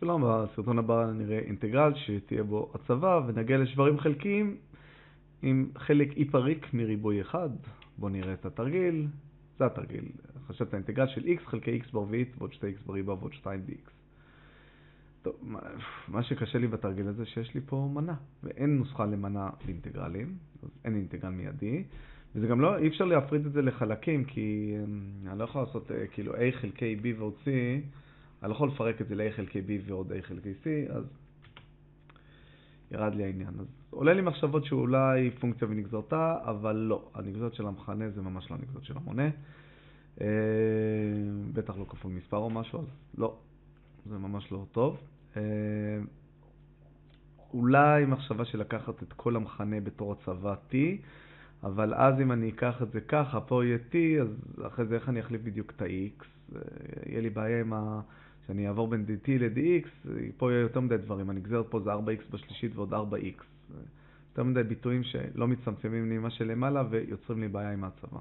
שלום, בסרטון הבא נראה אינטגרל שתהיה בו הצבה ונגיע לשברים חלקיים עם חלק אי פריק מריבוי אחד. בואו נראה את התרגיל. זה התרגיל. חשבת אינטגרל של x חלקי x ברביעית ועוד 2x בריבוע ועוד 2dx. טוב, מה שקשה לי בתרגיל הזה שיש לי פה מנה, ואין נוסחה למנה באינטגרלים, אז אין אינטגרל מיידי. וזה גם לא, אי אפשר להפריד את זה לחלקים, כי אמ, אני לא יכול לעשות אה, כאילו a חלקי b ועוד c, אני לא יכול לפרק את זה ל-a חלקי b ועוד a חלקי c, אז ירד לי העניין. אז עולה לי מחשבות שאולי פונקציה ונגזרתה, אבל לא, הנגזרת של המכנה זה ממש לא הנגזרת של המונה. אה, בטח לא כפול מספר או משהו, אז לא, זה ממש לא טוב. אה, אולי מחשבה של לקחת את כל המכנה בתור הצבה t, אבל אז אם אני אקח את זה ככה, פה יהיה t, אז אחרי זה איך אני אחליף בדיוק את ה-x? אה, יהיה לי בעיה עם ה... שאני אעבור בין dt ל-dx, פה יהיה יותר מדי דברים, הנגזרת פה זה 4x בשלישית ועוד 4x. יותר מדי ביטויים שלא מצטמצמים לי מה שלמעלה ויוצרים לי בעיה עם ההצבה.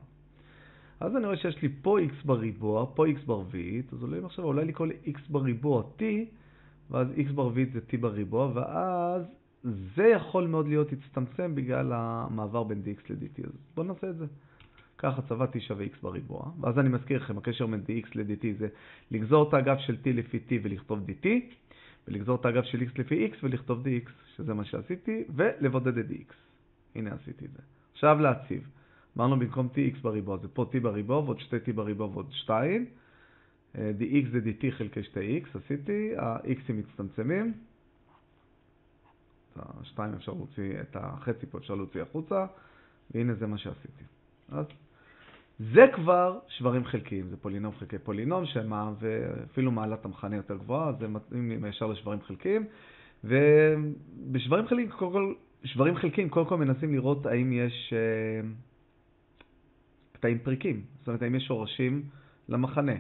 אז אני רואה שיש לי פה x בריבוע, פה x ברביעית, אז עולה לי עכשיו אולי לקרוא ל-x בריבוע t, ואז x ברביעית זה t בריבוע, ואז זה יכול מאוד להיות הצטמצם בגלל המעבר בין dx ל-dt. אז בואו נעשה את זה. ככה t שווה x בריבוע, ואז אני מזכיר לכם, הקשר בין dx ל-dt זה לגזור את האגף של t לפי t ולכתוב dt, ולגזור את האגף של x לפי x ולכתוב dx, שזה מה שעשיתי, ולבודד את dx. הנה עשיתי את זה. עכשיו להציב. אמרנו במקום tx בריבוע, זה פה t בריבוע ועוד 2t בריבוע ועוד 2. אה, dx זה dt חלקי 2x, עשיתי, ה-x'ים מצטמצמים. את ה-2 אפשר להוציא, את החצי פה אפשר להוציא החוצה, והנה זה מה שעשיתי. אז זה כבר שברים חלקיים, זה פולינום חלקי פולינום, שמה, ואפילו מעלת המכנה יותר גבוהה, זה מתאים ישר לשברים חלקיים. ובשברים חלקיים, קודם כל, שברים חלקיים, קודם כל מנסים לראות האם יש uh, קטעים פריקים, זאת אומרת, האם יש שורשים למחנה.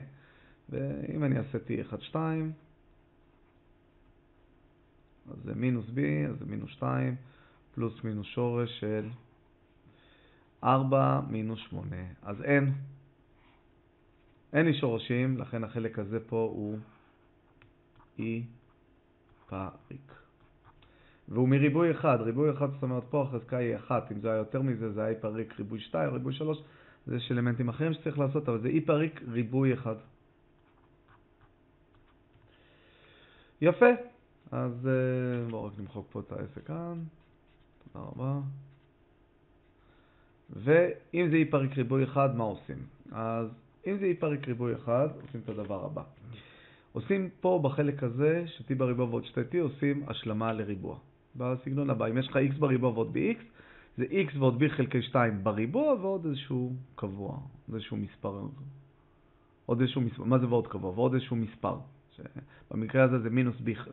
ואם אני אעשה T1, 2, אז זה מינוס B, אז זה מינוס 2, פלוס מינוס שורש של 4 מינוס 8. אז אין. אין לי שורשים, לכן החלק הזה פה הוא אי פריק. והוא מריבוי אחד. ריבוי אחד, זאת אומרת, פה החזקה היא 1. אם זה היה יותר מזה, זה היה אי פריק ריבוי 2, ריבוי 3. זה יש אלמנטים אחרים שצריך לעשות, אבל זה אי פריק ריבוי אחד. יפה. אז אה, בואו רק נמחוק פה את העסק כאן. תודה רבה. ואם זה אי פריק ריבוי אחד, מה עושים? אז אם זה אי פריק ריבוי אחד, עושים את הדבר הבא. עושים פה בחלק הזה, ש-t בריבוע ועוד 2t, עושים השלמה לריבוע. בסגנון הבא, אם יש לך x בריבוע ועוד bx, זה x ועוד b חלקי 2 בריבוע ועוד איזשהו קבוע, איזשהו מספר. עוד איזשהו מספר, מה זה ועוד קבוע? ועוד איזשהו מספר. במקרה הזה זה מינוס b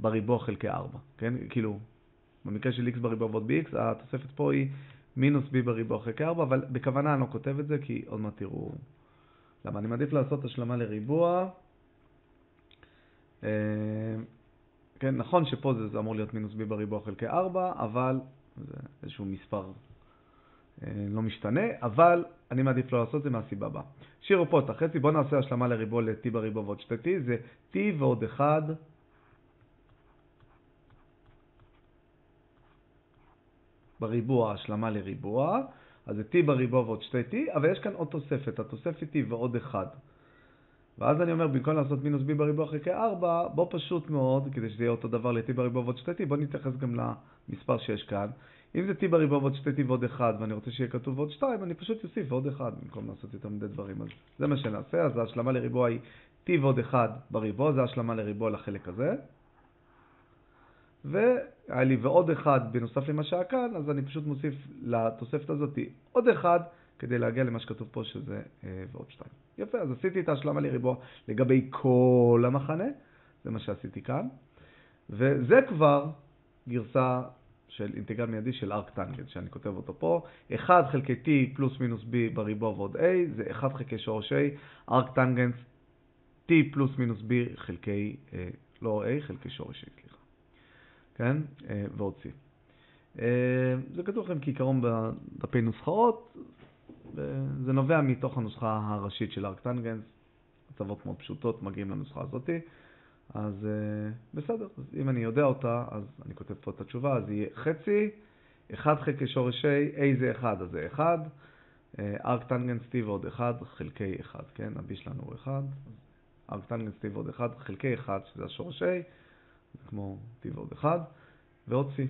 בריבוע חלקי 4, כן? כאילו, במקרה של x בריבוע ועוד bx, התוספת פה היא מינוס b בריבוע חלקי 4, אבל בכוונה אני לא כותב את זה, כי עוד מעט תראו למה. אני מעדיף לעשות השלמה לריבוע. אה, כן, נכון שפה זה, זה אמור להיות מינוס b בריבוע חלקי 4, אבל זה איזשהו מספר אה, לא משתנה, אבל אני מעדיף לא לעשות את זה מהסיבה הבאה. שירו פה את החצי, בואו נעשה השלמה לריבוע ל-t בריבוע ועוד 2t, זה t ועוד 1 בריבוע השלמה לריבוע, אז זה t בריבוע ועוד 2t, אבל יש כאן עוד תוספת, התוספת היא ועוד 1. ואז אני אומר, במקום לעשות מינוס b בריבוע חלקי 4, בוא פשוט מאוד, כדי שזה יהיה אותו דבר ל-t בריבוע ועוד 2t, בוא נתייחס גם למספר שיש כאן. אם זה t בריבוע ועוד 2t ועוד 1, ואני רוצה שיהיה כתוב ועוד 2, אני פשוט אוסיף ועוד 1, במקום לעשות יותר מדי דברים. אז זה מה שנעשה, אז ההשלמה לריבוע היא t ועוד 1 בריבוע, זה השלמה לריבוע לחלק הזה. והיה לי ועוד אחד בנוסף למה שהיה כאן, אז אני פשוט מוסיף לתוספת הזאת עוד אחד, כדי להגיע למה שכתוב פה שזה אה, ועוד שתיים. יפה, אז עשיתי את ההשלמה לריבוע לגבי כל המחנה, זה מה שעשיתי כאן, וזה כבר גרסה של אינטגרל מיידי של ארק טנגנט, שאני כותב אותו פה. 1 חלקי t פלוס מינוס b בריבוע ועוד a, זה 1 חלקי שורש a, ארק טנגנט t פלוס מינוס b חלקי, אה, לא a, חלקי שורש a, סליחה. כן? אה, C. אה, זה כתוב לכם כעיקרון בדפי נוסחאות, זה נובע מתוך הנוסחה הראשית של ארקטנגנס, הצוות מאוד פשוטות מגיעים לנוסחה הזאת. אז uh, בסדר, אז אם אני יודע אותה, אז אני כותב פה את התשובה, אז יהיה חצי, 1 חלקי שורש A, A זה 1, אז זה 1, ארק טנגנס T ועוד 1 חלקי 1, כן? הבי שלנו הוא 1, ארק טנגנס T ועוד 1 חלקי 1, שזה השורש A, זה כמו T ועוד 1, ועוד C.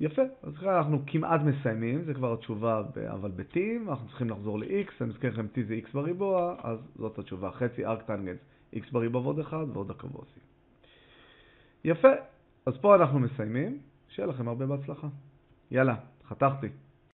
יפה, אז ככה אנחנו כמעט מסיימים, זה כבר התשובה, אבל ב-T, אנחנו צריכים לחזור ל-X, אני מזכיר לכם T זה X בריבוע, אז זאת התשובה, חצי ארק טנגנס X בריבוע ועוד 1 ועוד הקבוע C. יפה, אז פה אנחנו מסיימים, שיהיה לכם הרבה בהצלחה. יאללה, חתכתי.